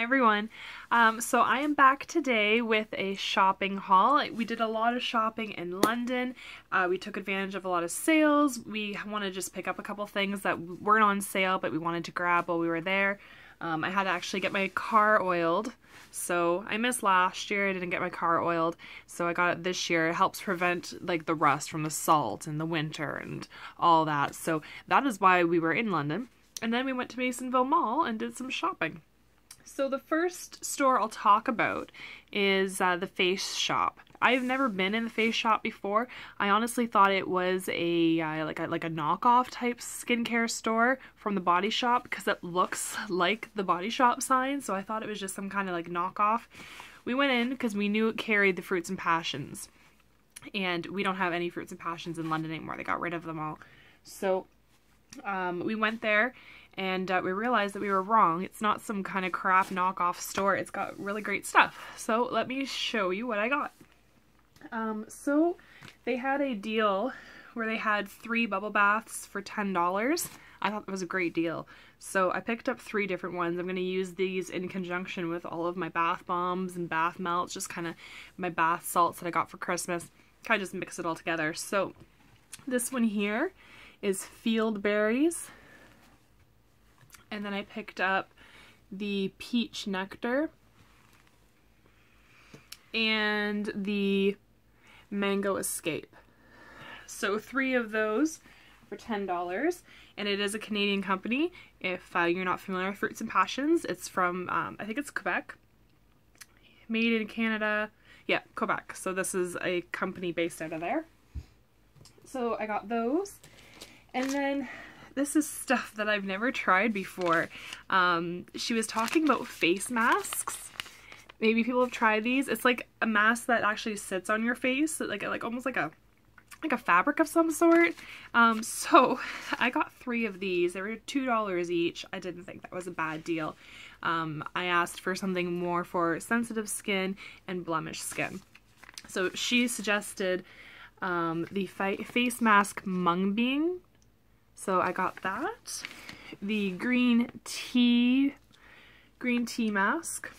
Hi everyone. Um, so I am back today with a shopping haul. We did a lot of shopping in London. Uh, we took advantage of a lot of sales. We want to just pick up a couple things that weren't on sale but we wanted to grab while we were there. Um, I had to actually get my car oiled. So I missed last year. I didn't get my car oiled. So I got it this year. It helps prevent like the rust from the salt in the winter and all that. So that is why we were in London. And then we went to Masonville Mall and did some shopping. So the first store I'll talk about is uh, the Face Shop. I've never been in the Face Shop before. I honestly thought it was a uh, like a like a knockoff type skincare store from the Body Shop because it looks like the Body Shop sign. So I thought it was just some kind of like knockoff. We went in because we knew it carried the fruits and passions, and we don't have any fruits and passions in London anymore. They got rid of them all. So um, we went there and uh, we realized that we were wrong. It's not some kind of crap knockoff store. It's got really great stuff. So let me show you what I got. Um, so they had a deal where they had three bubble baths for $10. I thought that was a great deal. So I picked up three different ones. I'm going to use these in conjunction with all of my bath bombs and bath melts, just kind of my bath salts that I got for Christmas. Kind of just mix it all together. So this one here is Field Berries and then I picked up the peach nectar and the mango escape. So three of those for $10 and it is a Canadian company. If uh, you're not familiar with Fruits and Passions, it's from, um, I think it's Quebec. Made in Canada. Yeah, Quebec. So this is a company based out of there. So I got those. And then this is stuff that I've never tried before. Um, she was talking about face masks. Maybe people have tried these. It's like a mask that actually sits on your face, like like almost like a like a fabric of some sort. Um, so I got three of these. They were two dollars each. I didn't think that was a bad deal. Um, I asked for something more for sensitive skin and blemish skin. So she suggested um, the face mask mung bean so I got that. The green tea, green tea mask,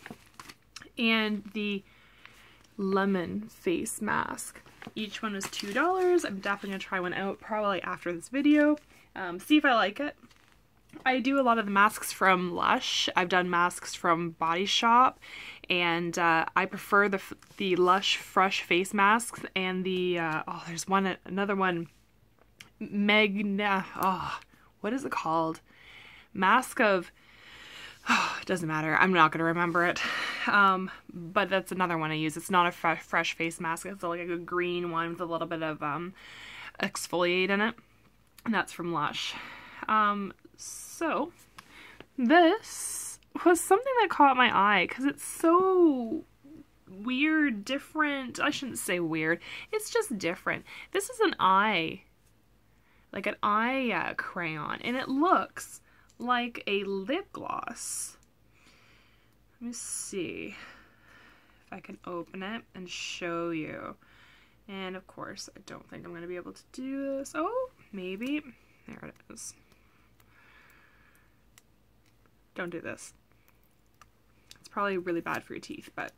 and the lemon face mask. Each one was $2. I'm definitely going to try one out probably after this video. Um, see if I like it. I do a lot of the masks from Lush. I've done masks from Body Shop and uh, I prefer the the Lush Fresh face masks and the, uh, oh there's one, another one Magna. Oh, what is it called? Mask of. Oh, it doesn't matter. I'm not to remember it. Um, but that's another one I use. It's not a fresh, fresh face mask. It's like a green one with a little bit of um, exfoliate in it. And that's from Lush. Um, so, this was something that caught my eye because it's so weird, different. I shouldn't say weird. It's just different. This is an eye like an eye uh, crayon, and it looks like a lip gloss. Let me see if I can open it and show you. And of course, I don't think I'm going to be able to do this. Oh, maybe. There it is. Don't do this. It's probably really bad for your teeth, but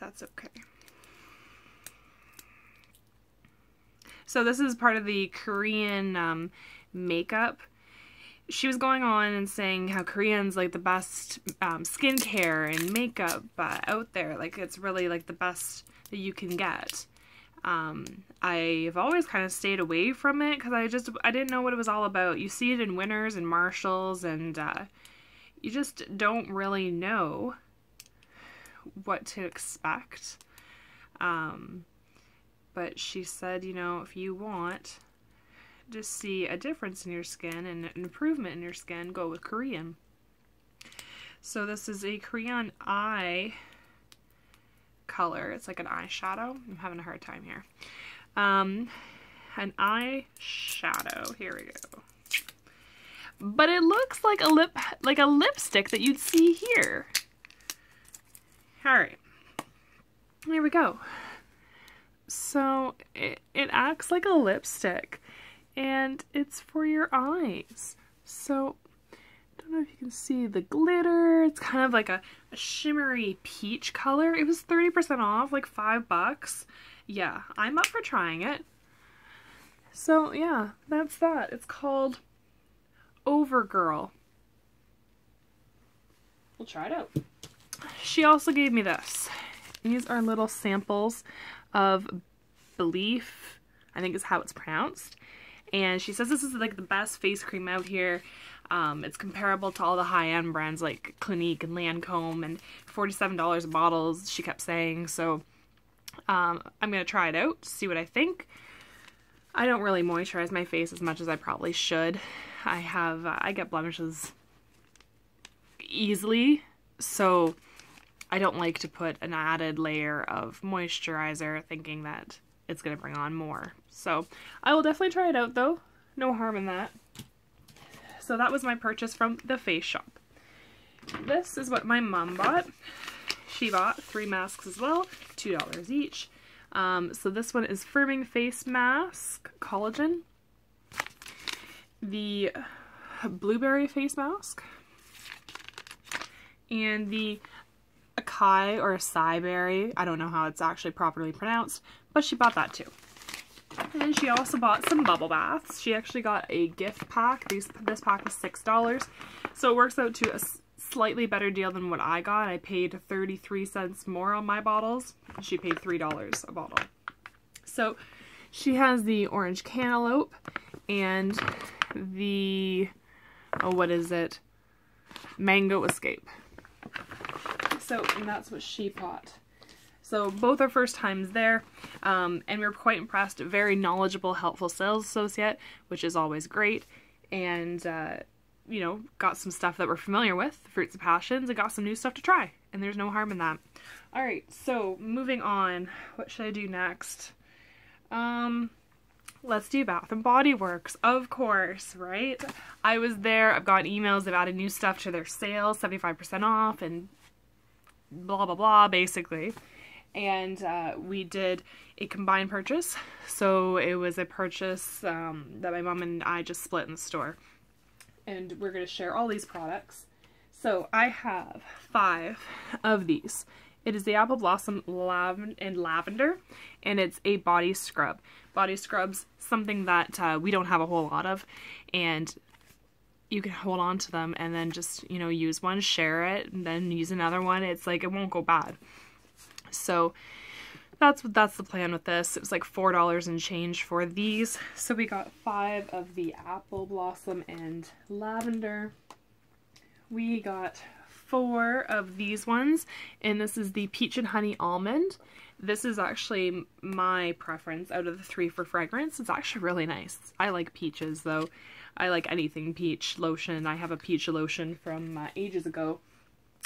that's okay. So this is part of the Korean um, makeup. She was going on and saying how Koreans like the best um, skincare and makeup uh, out there. Like it's really like the best that you can get. Um, I've always kind of stayed away from it because I just I didn't know what it was all about. You see it in Winners and Marshalls and uh, you just don't really know what to expect. Um, but she said, you know, if you want to see a difference in your skin and an improvement in your skin, go with Korean. So this is a Korean eye color. It's like an eyeshadow. I'm having a hard time here. Um, an eye shadow. Here we go. But it looks like a lip, like a lipstick that you'd see here. All right. There we go. So it, it acts like a lipstick and it's for your eyes. So I don't know if you can see the glitter. It's kind of like a, a shimmery peach color. It was 30% off, like five bucks. Yeah, I'm up for trying it. So yeah, that's that. It's called Overgirl. We'll try it out. She also gave me this. These are little samples of belif, I think is how it's pronounced. And she says this is like the best face cream out here. Um, it's comparable to all the high-end brands like Clinique and Lancome and $47 bottles, she kept saying. So um, I'm going to try it out, see what I think. I don't really moisturize my face as much as I probably should. I have, uh, I get blemishes easily, so I don't like to put an added layer of moisturizer thinking that it's going to bring on more. So I will definitely try it out though. No harm in that. So that was my purchase from the Face Shop. This is what my mom bought. She bought three masks as well, $2 each. Um, so this one is Firming Face Mask Collagen. The Blueberry Face Mask. And the Acai or Acai Berry. I don't know how it's actually properly pronounced, but she bought that too. And she also bought some bubble baths. She actually got a gift pack. These, this pack is $6. So it works out to a slightly better deal than what I got. I paid 33 cents more on my bottles. She paid $3 a bottle. So she has the orange cantaloupe and the, oh, what is it? Mango Escape. So, and that's what she bought. So both are first times there, um, and we were quite impressed. Very knowledgeable, helpful sales associate, which is always great. And uh, you know, got some stuff that we're familiar with, Fruits of Passions, and got some new stuff to try. And there's no harm in that. Alright, so moving on. What should I do next? Um, let's do Bath and Body Works, of course, right? I was there, I've gotten emails, they've added new stuff to their sale, 75% off, and blah blah blah, basically. And uh, we did a combined purchase, so it was a purchase um, that my mom and I just split in the store and we're going to share all these products. So I have five of these. It is the Apple Blossom Lav and Lavender, and it's a body scrub. Body scrubs, something that uh, we don't have a whole lot of, and you can hold on to them and then just, you know, use one, share it, and then use another one. It's like, it won't go bad. So that's what that's the plan with this. It was like four dollars and change for these. So we got five of the apple blossom and lavender. We got four of these ones, and this is the peach and honey almond. This is actually my preference out of the three for fragrance. It's actually really nice. I like peaches though. I like anything peach lotion. I have a peach lotion from uh, ages ago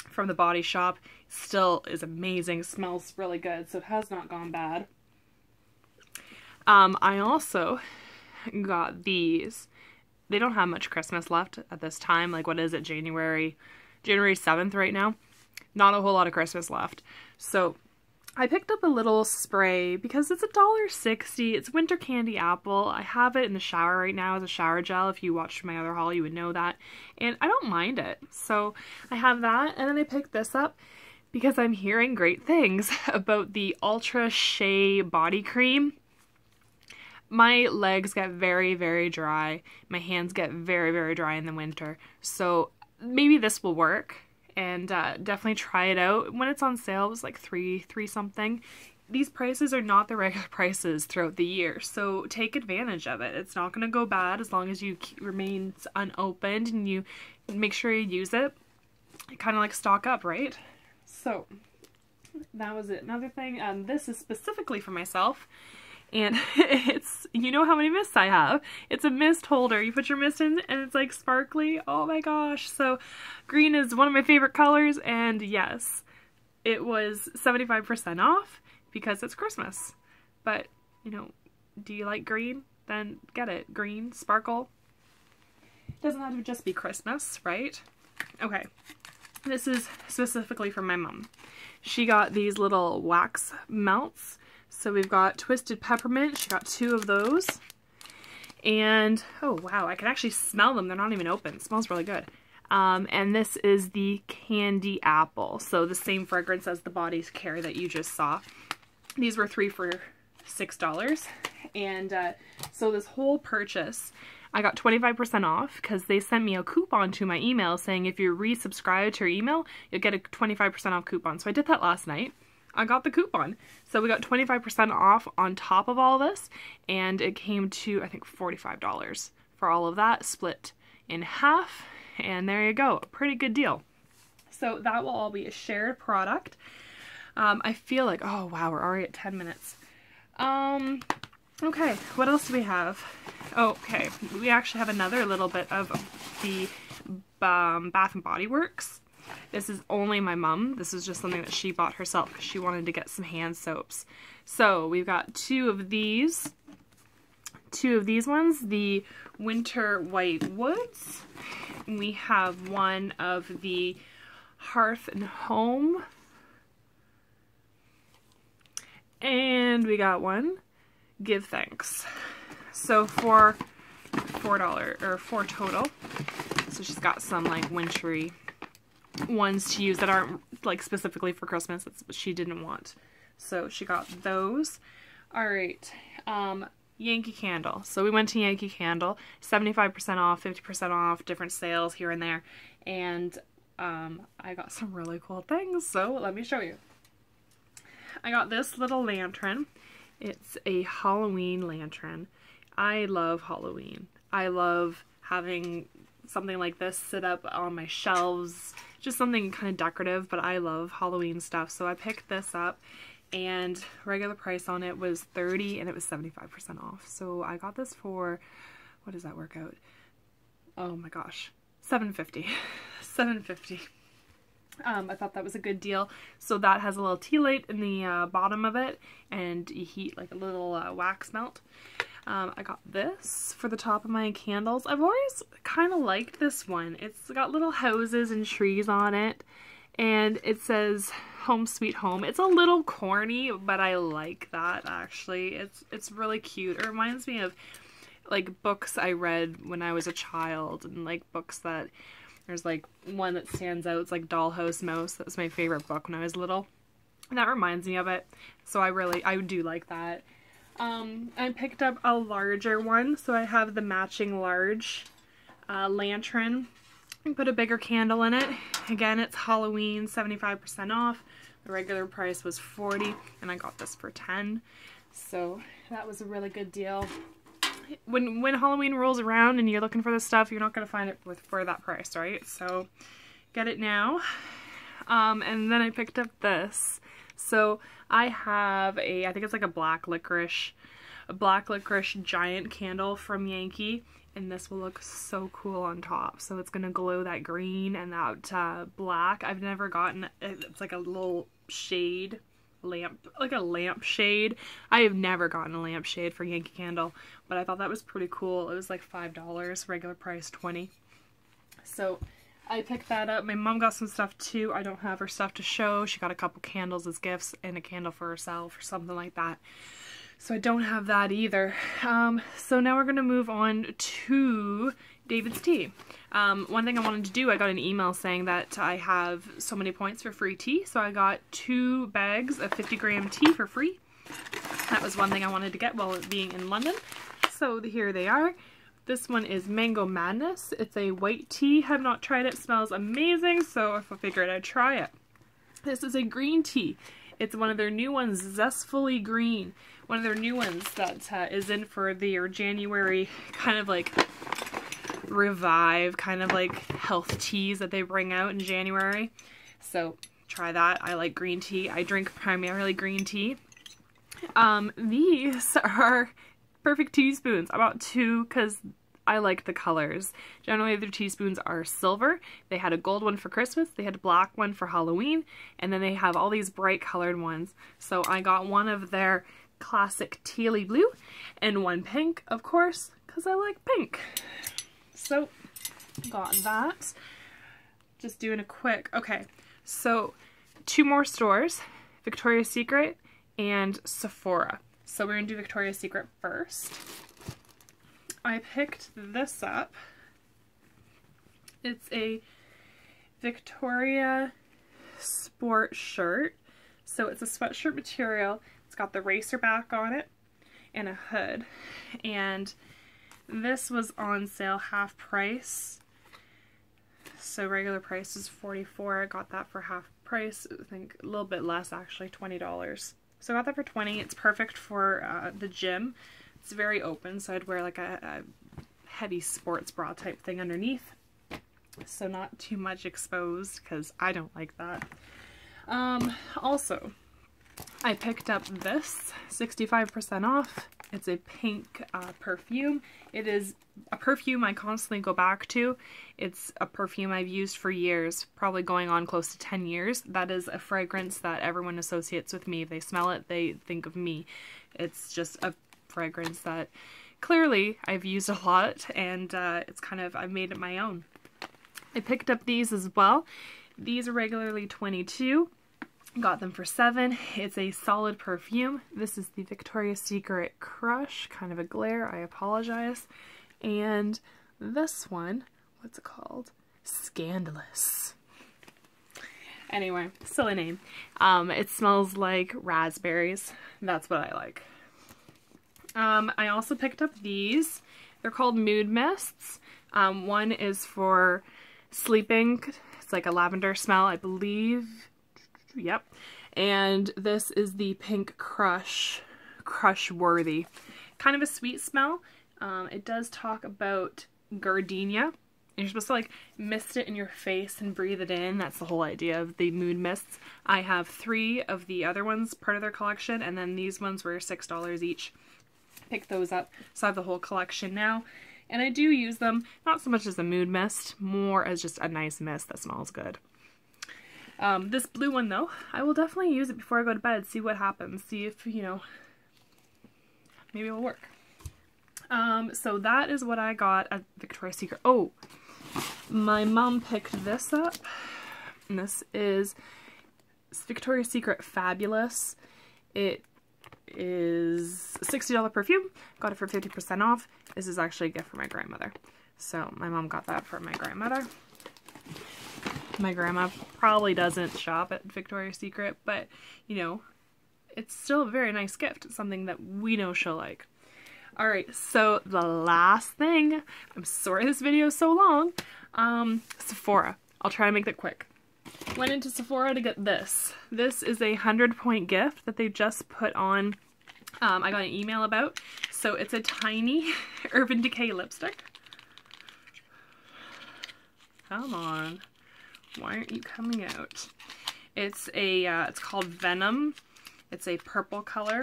from the Body Shop. Still is amazing, smells really good, so it has not gone bad. Um, I also got these. They don't have much Christmas left at this time. Like, what is it, January, January 7th right now? Not a whole lot of Christmas left. So I picked up a little spray because it's a dollar sixty. It's winter candy apple. I have it in the shower right now as a shower gel. If you watched my other haul, you would know that. And I don't mind it. So I have that. And then I picked this up because I'm hearing great things about the Ultra Shea Body Cream. My legs get very, very dry. My hands get very, very dry in the winter. So maybe this will work and uh, definitely try it out. When it's on sale, it was like three, three something. These prices are not the regular prices throughout the year, so take advantage of it. It's not going to go bad as long as you remain unopened and you make sure you use it. Kind of like stock up, right? So that was it. Another thing, um, this is specifically for myself and it's you know how many mists I have. It's a mist holder. You put your mist in and it's like sparkly. Oh my gosh. So green is one of my favorite colors and yes, it was 75% off because it's Christmas. But, you know, do you like green? Then get it. Green, sparkle. Doesn't have to just be Christmas, right? Okay. This is specifically for my mom. She got these little wax melts so we've got Twisted Peppermint. She got two of those. And, oh wow, I can actually smell them. They're not even open. It smells really good. Um, and this is the Candy Apple. So the same fragrance as the Body Care that you just saw. These were three for $6. And uh, so this whole purchase, I got 25% off because they sent me a coupon to my email saying if you resubscribe to your email, you'll get a 25% off coupon. So I did that last night. I got the coupon. So we got 25% off on top of all this, and it came to, I think, $45 for all of that, split in half, and there you go, a pretty good deal. So that will all be a shared product. Um, I feel like, oh wow, we're already at 10 minutes. Um, okay, what else do we have? Oh, okay, we actually have another little bit of the um, Bath and Body Works. This is only my mom. This is just something that she bought herself because she wanted to get some hand soaps. So we've got two of these. Two of these ones, the Winter White Woods. We have one of the Hearth and Home. And we got one, Give Thanks. So for $4 or 4 total. So she's got some like wintry ones to use that aren't like specifically for Christmas. That's what she didn't want. So she got those. All right. Um, Yankee Candle. So we went to Yankee Candle, 75% off, 50% off, different sales here and there. And um, I got some really cool things. So let me show you. I got this little lantern. It's a Halloween lantern. I love Halloween. I love having something like this sit up on my shelves just something kind of decorative, but I love Halloween stuff. So I picked this up and regular price on it was 30 and it was 75% off. So I got this for, what does that work out? Oh my gosh, 750 750 um, I thought that was a good deal. So that has a little tea light in the uh, bottom of it and you heat like a little uh, wax melt. Um, I got this for the top of my candles. I've always kind of liked this one. It's got little houses and trees on it. And it says home sweet home. It's a little corny, but I like that actually. It's it's really cute. It reminds me of like books I read when I was a child and like books that there's like one that stands out. It's like Dollhouse Mouse. That was my favorite book when I was little. And that reminds me of it. So I really I do like that. Um, I picked up a larger one, so I have the matching large uh, lantern. I put a bigger candle in it. Again, it's Halloween, 75% off. The regular price was 40 and I got this for 10 So that was a really good deal. When when Halloween rolls around and you're looking for this stuff, you're not going to find it with for that price, right? So get it now. Um, and then I picked up this. So I have a, I think it's like a black licorice, a black licorice giant candle from Yankee. And this will look so cool on top. So it's going to glow that green and that uh, black. I've never gotten, it's like a little shade lamp, like a lamp shade. I have never gotten a lamp shade for Yankee Candle, but I thought that was pretty cool. It was like $5, regular price 20 So I picked that up. My mom got some stuff too. I don't have her stuff to show. She got a couple candles as gifts and a candle for herself or something like that. So I don't have that either. Um, so now we're going to move on to David's Tea. Um, one thing I wanted to do, I got an email saying that I have so many points for free tea. So I got two bags of 50 gram tea for free. That was one thing I wanted to get while being in London. So here they are. This one is Mango Madness. It's a white tea. Have not tried it. Smells amazing, so I figured I'd try it. This is a green tea. It's one of their new ones, Zestfully Green. One of their new ones that uh, is in for their January kind of like revive, kind of like health teas that they bring out in January. So try that. I like green tea. I drink primarily green tea. Um, these are perfect teaspoons. I bought two because I like the colors. Generally their teaspoons are silver. They had a gold one for Christmas, they had a black one for Halloween, and then they have all these bright colored ones. So I got one of their classic tealy blue and one pink, of course, because I like pink. So got that. Just doing a quick, okay, so two more stores, Victoria's Secret and Sephora. So we're going to do Victoria's Secret first. I picked this up. It's a Victoria sport shirt. So it's a sweatshirt material. It's got the racer back on it and a hood. And this was on sale half price. So regular price is 44 I got that for half price. I think a little bit less actually, $20. So I got that for 20 It's perfect for uh, the gym. It's very open, so I'd wear like a, a heavy sports bra type thing underneath. So not too much exposed because I don't like that. Um, also, I picked up this 65% off. It's a pink uh, perfume. It is a perfume I constantly go back to. It's a perfume I've used for years, probably going on close to 10 years. That is a fragrance that everyone associates with me. They smell it, they think of me. It's just a fragrance that clearly I've used a lot and uh, it's kind of, I've made it my own. I picked up these as well. These are regularly 22 Got them for seven. It's a solid perfume. This is the Victoria's Secret Crush, kind of a glare, I apologize. And this one, what's it called? Scandalous. Anyway, silly name. Um, it smells like raspberries. That's what I like. Um, I also picked up these. They're called Mood Mists. Um, one is for sleeping. It's like a lavender smell, I believe Yep. And this is the Pink Crush, Crush Worthy. Kind of a sweet smell. Um, it does talk about gardenia. You're supposed to like mist it in your face and breathe it in. That's the whole idea of the mood mists. I have three of the other ones part of their collection and then these ones were $6 each. Pick those up. So I have the whole collection now. And I do use them, not so much as a mood mist, more as just a nice mist that smells good. Um, this blue one though, I will definitely use it before I go to bed, see what happens, see if, you know, maybe it'll work. Um, so that is what I got at Victoria's Secret. Oh, my mom picked this up. And this is Victoria's Secret Fabulous. It is $60 perfume. Got it for 50% off. This is actually a gift for my grandmother. So my mom got that for my grandmother. My grandma probably doesn't shop at Victoria's Secret, but you know, it's still a very nice gift. It's something that we know she'll like. Alright, so the last thing, I'm sorry this video is so long, um, Sephora. I'll try to make it quick. Went into Sephora to get this. This is a 100 point gift that they just put on, um, I got an email about. So it's a tiny Urban Decay lipstick. Come on. Why aren't you coming out? It's a, uh, it's called Venom. It's a purple color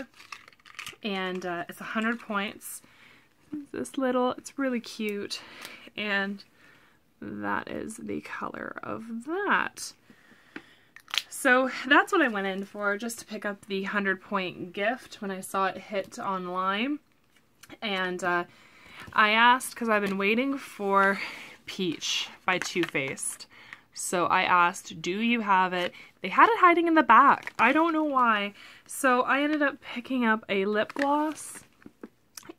and uh, it's 100 points. This little, it's really cute and that is the color of that. So that's what I went in for, just to pick up the 100 point gift when I saw it hit online. And uh, I asked, because I've been waiting for Peach by Too Faced. So I asked, do you have it? They had it hiding in the back. I don't know why. So I ended up picking up a lip gloss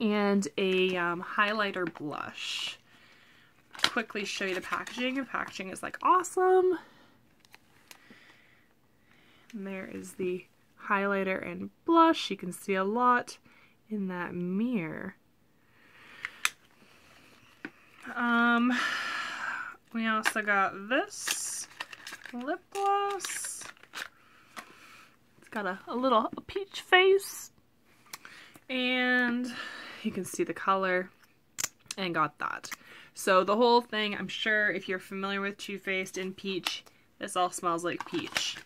and a um, highlighter blush. Quickly show you the packaging. The packaging is like awesome. And there is the highlighter and blush. You can see a lot in that mirror. Um, we also got this lip gloss. It's got a, a little a peach face. And you can see the color and got that. So the whole thing, I'm sure if you're familiar with Too Faced and Peach, this all smells like peach.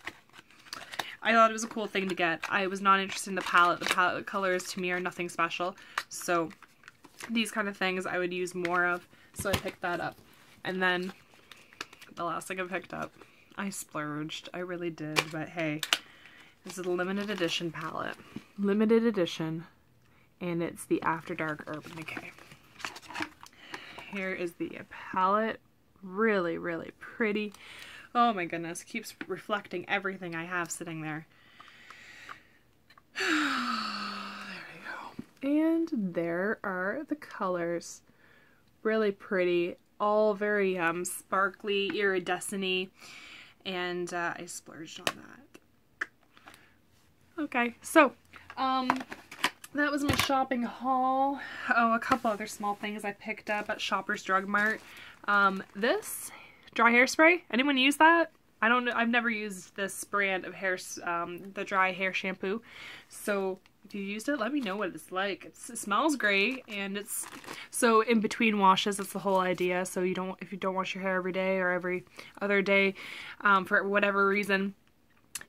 I thought it was a cool thing to get. I was not interested in the palette. The palette colors to me are nothing special. So these kind of things I would use more of. So I picked that up. And then the last thing I picked up, I splurged. I really did, but hey, this is a limited edition palette. Limited edition, and it's the After Dark Urban Decay. Here is the palette. Really, really pretty. Oh my goodness, keeps reflecting everything I have sitting there. there we go. And there are the colors. Really pretty all very um, sparkly, iridescent and uh, I splurged on that. Okay, so um, that was my shopping haul. Oh, a couple other small things I picked up at Shoppers Drug Mart. Um, this dry hairspray. Anyone use that? I don't know. I've never used this brand of hair, um, the dry hair shampoo. So if you used it, let me know what it's like. It's, it smells great, and it's so in between washes. That's the whole idea. So you don't, if you don't wash your hair every day or every other day, um, for whatever reason,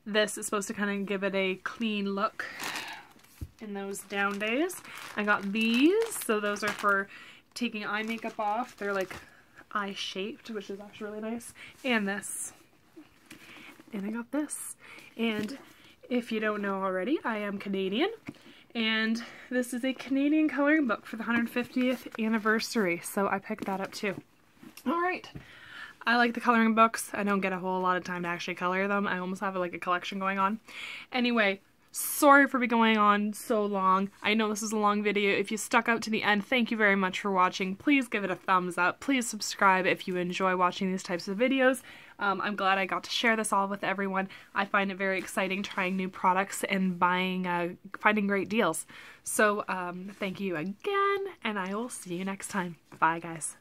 this is supposed to kind of give it a clean look in those down days. I got these, so those are for taking eye makeup off. They're like eye shaped, which is actually really nice. And this. And I got this. And if you don't know already, I am Canadian. And this is a Canadian coloring book for the 150th anniversary. So I picked that up too. Alright. I like the coloring books. I don't get a whole lot of time to actually color them. I almost have like a collection going on. Anyway, Sorry for be going on so long. I know this is a long video. If you stuck out to the end, thank you very much for watching. Please give it a thumbs up. Please subscribe if you enjoy watching these types of videos. Um, I'm glad I got to share this all with everyone. I find it very exciting trying new products and buying, uh, finding great deals. So um, thank you again, and I will see you next time. Bye, guys.